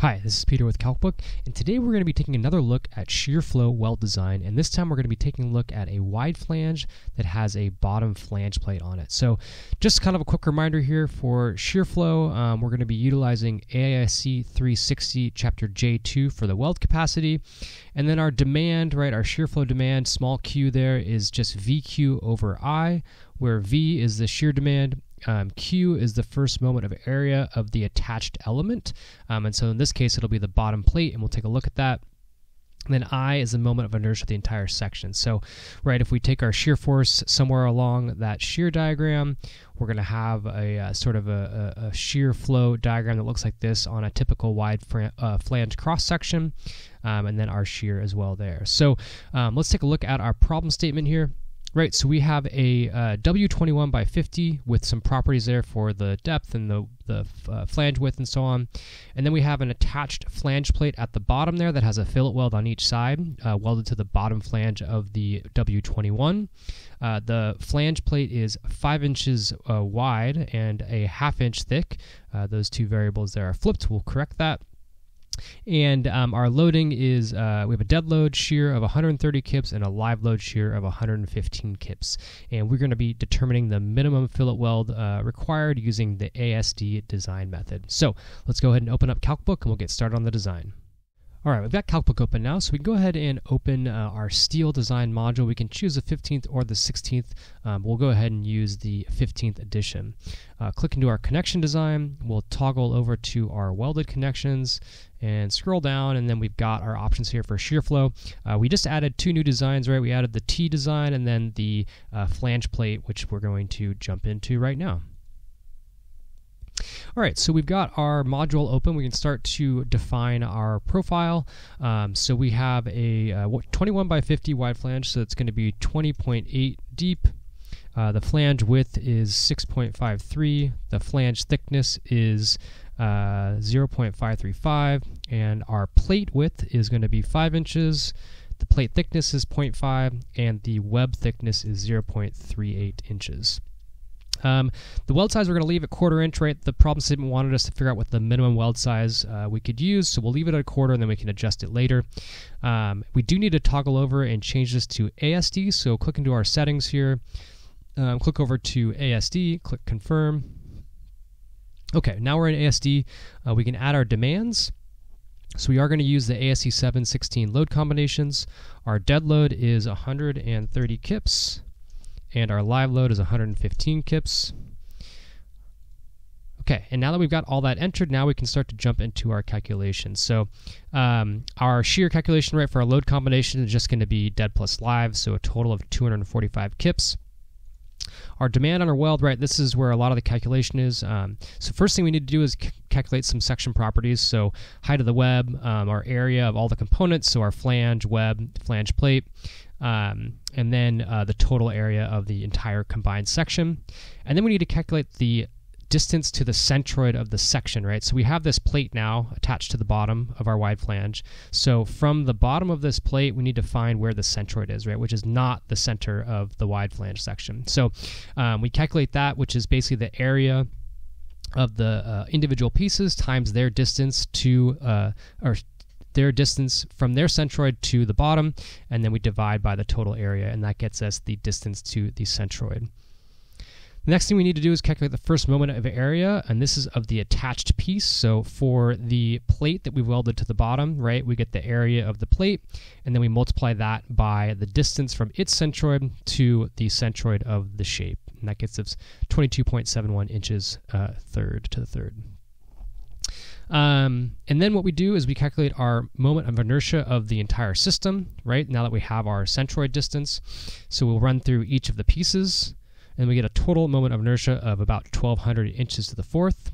Hi, this is Peter with CalcBook, and today we're going to be taking another look at shear flow weld design, and this time we're going to be taking a look at a wide flange that has a bottom flange plate on it. So, just kind of a quick reminder here for shear flow, um, we're going to be utilizing AISC 360 Chapter J2 for the weld capacity, and then our demand, right, our shear flow demand, small q there is just VQ over I, where V is the shear demand um, Q is the first moment of area of the attached element. Um, and so in this case, it'll be the bottom plate, and we'll take a look at that. And then I is the moment of inertia of the entire section. So, right, if we take our shear force somewhere along that shear diagram, we're going to have a, a, sort of a, a, shear flow diagram that looks like this on a typical wide uh, flange cross section, um, and then our shear as well there. So, um, let's take a look at our problem statement here. Right, so we have a uh, W21 by 50 with some properties there for the depth and the, the uh, flange width and so on. And then we have an attached flange plate at the bottom there that has a fillet weld on each side, uh, welded to the bottom flange of the W21. Uh, the flange plate is 5 inches uh, wide and a half inch thick. Uh, those two variables there are flipped. We'll correct that. And um, our loading is uh, we have a dead load shear of 130 kips and a live load shear of 115 kips. And we're going to be determining the minimum fillet weld uh, required using the ASD design method. So let's go ahead and open up CalcBook and we'll get started on the design. All right, we've got CalcBook open now, so we can go ahead and open uh, our steel design module. We can choose the 15th or the 16th. Um, we'll go ahead and use the 15th edition. Uh, click into our connection design. We'll toggle over to our welded connections and scroll down, and then we've got our options here for shear flow. Uh, we just added two new designs, right? We added the T design and then the uh, flange plate, which we're going to jump into right now. All right, so we've got our module open. We can start to define our profile. Um, so we have a uh, 21 by 50 wide flange, so it's going to be 20.8 deep. Uh, the flange width is 6.53. The flange thickness is uh, 0.535, and our plate width is going to be 5 inches. The plate thickness is 0.5, and the web thickness is 0.38 inches. Um, the weld size we're going to leave at quarter inch, right? The problem statement wanted us to figure out what the minimum weld size uh, we could use, so we'll leave it at a quarter and then we can adjust it later. Um, we do need to toggle over and change this to ASD, so click into our settings here, um, click over to ASD, click confirm. Okay, now we're in ASD. Uh, we can add our demands. So we are going to use the ASCE 716 load combinations. Our dead load is 130 kips and our live load is 115 kips. Okay, and now that we've got all that entered, now we can start to jump into our calculations. So um, our shear calculation rate for our load combination is just going to be dead plus live, so a total of 245 kips. Our demand on our weld, right, this is where a lot of the calculation is. Um, so first thing we need to do is c- calculate some section properties. So height of the web, um, our area of all the components, so our flange, web, flange plate um, and then uh, the total area of the entire combined section. And then we need to calculate the distance to the centroid of the section, right? So we have this plate now attached to the bottom of our wide flange. So from the bottom of this plate, we need to find where the centroid is, right? Which is not the center of the wide flange section. So um, we calculate that, which is basically the area of the uh, individual pieces times their distance to, uh, or their distance from their centroid to the bottom, and then we divide by the total area, and that gets us the distance to the centroid. The next thing we need to do is calculate the first moment of area, and this is of the attached piece. So for the plate that we welded to the bottom, right, we get the area of the plate, and then we multiply that by the distance from its centroid to the centroid of the shape. And that gets us 22.71 inches uh, third to the third. Um, and then what we do is we calculate our moment of inertia of the entire system, right? Now that we have our centroid distance. So we'll run through each of the pieces, and we get a total moment of inertia of about 1200 inches to the fourth.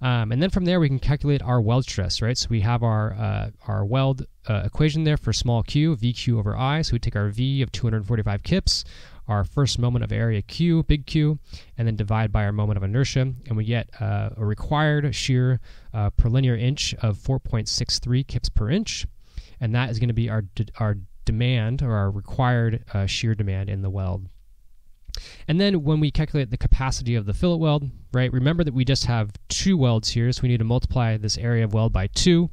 Um, and then from there, we can calculate our weld stress, right? So we have our uh, our weld uh, equation there for small q, VQ over I. So we take our V of 245 kips, our first moment of area Q, big Q, and then divide by our moment of inertia, and we get uh, a required shear uh, per linear inch of 4.63 kips per inch, and that is going to be our, our demand or our required uh, shear demand in the weld. And then when we calculate the capacity of the fillet weld, right, remember that we just have two welds here, so we need to multiply this area of weld by two.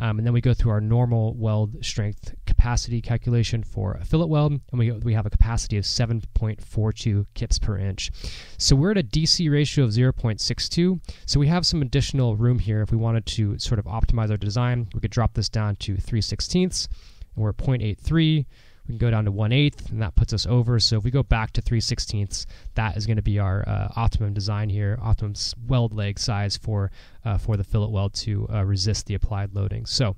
Um, and then we go through our normal weld strength capacity calculation for a fillet weld, and we, we have a capacity of 7.42 kips per inch. So we're at a DC ratio of 0.62, so we have some additional room here if we wanted to sort of optimize our design. We could drop this down to 3 16ths, and we're 0.83 we can go down to 1 8th, and that puts us over. So if we go back to 3 16ths, that is going to be our uh, optimum design here, optimum weld leg size for, uh, for the fillet weld to uh, resist the applied loading. So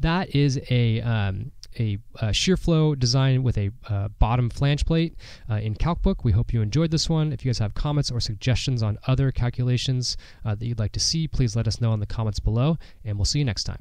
that is a, um, a, a, shear flow design with a uh, bottom flange plate uh, in CalcBook. We hope you enjoyed this one. If you guys have comments or suggestions on other calculations uh, that you'd like to see, please let us know in the comments below, and we'll see you next time.